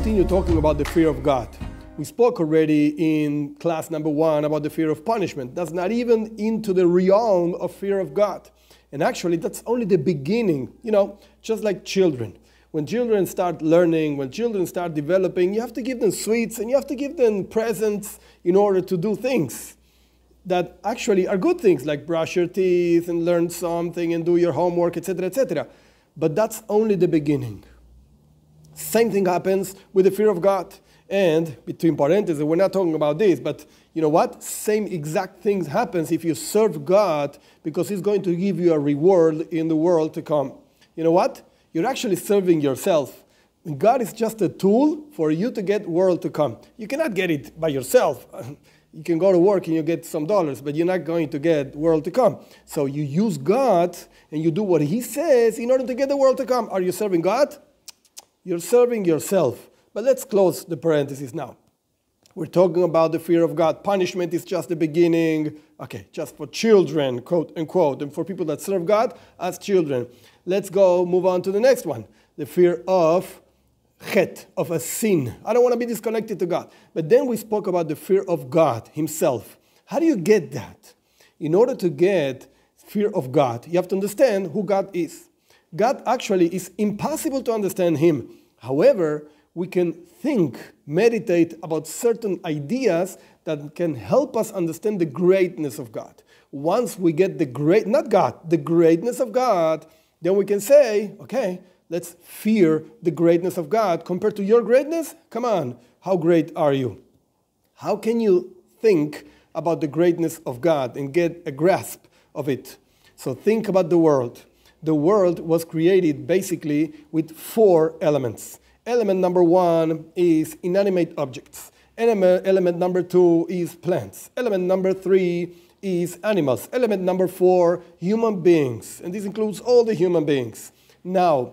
talking about the fear of God. We spoke already in class number one about the fear of punishment. That's not even into the realm of fear of God. And actually, that's only the beginning, you know, just like children. When children start learning, when children start developing, you have to give them sweets and you have to give them presents in order to do things that actually are good things, like brush your teeth and learn something and do your homework, etc., etc. But that's only the beginning. Same thing happens with the fear of God. And between parentheses, we're not talking about this, but you know what? Same exact things happens if you serve God because He's going to give you a reward in the world to come. You know what? You're actually serving yourself. God is just a tool for you to get world to come. You cannot get it by yourself. You can go to work and you get some dollars, but you're not going to get world to come. So you use God and you do what He says in order to get the world to come. Are you serving God? You're serving yourself. But let's close the parenthesis now. We're talking about the fear of God. Punishment is just the beginning. Okay, just for children, quote unquote, and for people that serve God as children. Let's go move on to the next one the fear of chet, of a sin. I don't want to be disconnected to God. But then we spoke about the fear of God Himself. How do you get that? In order to get fear of God, you have to understand who God is. God actually is impossible to understand Him. However, we can think, meditate about certain ideas that can help us understand the greatness of God. Once we get the great, not God, the greatness of God, then we can say, okay, let's fear the greatness of God compared to your greatness. Come on, how great are you? How can you think about the greatness of God and get a grasp of it? So think about the world. The world was created basically with four elements Element number one is inanimate objects. Element, number two is plants. Element number three is animals. Element number four, human beings. And this includes all the human beings. Now,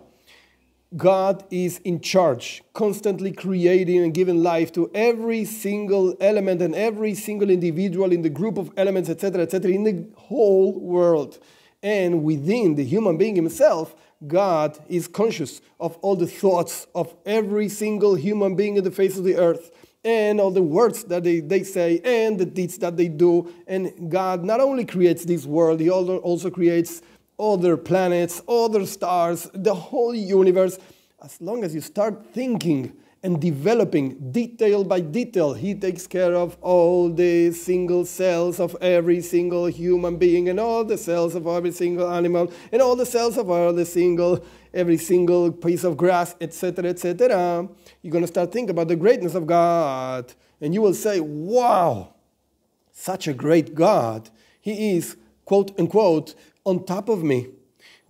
God is in charge, constantly creating and giving life to every single element and every single individual in the group of elements, etc., etc., in the whole world. And within the human being himself, God is conscious of all the thoughts of every single human being in the face of the earth and all the words that they, they say and the deeds that they do. And God not only creates this world, He also creates other planets, other stars, the whole universe. As long as you start thinking and developing detail by detail. He takes care of all the single cells of every single human being and all the cells of every single animal and all the cells of the single every single piece of grass, etc., etc. You're going to start thinking about the greatness of God, and you will say, "Wow, such a great God! He is quote unquote on top of me,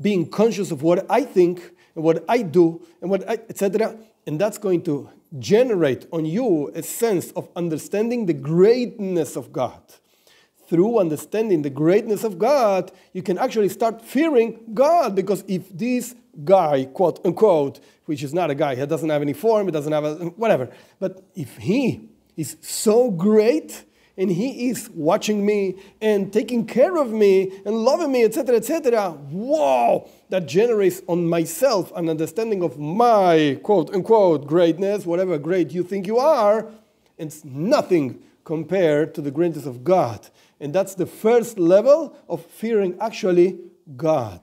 being conscious of what I think." And what I do and what etc and that's going to generate on you a sense of understanding the greatness of God. Through understanding the greatness of God, you can actually start fearing God because if this guy, quote unquote, which is not a guy, he doesn't have any form, he doesn't have a whatever, but if he is so great, and he is watching me and taking care of me and loving me, etc., etc. Whoa, that generates on myself an understanding of my quote unquote greatness, whatever great you think you are. It's nothing compared to the greatness of God. And that's the first level of fearing actually God.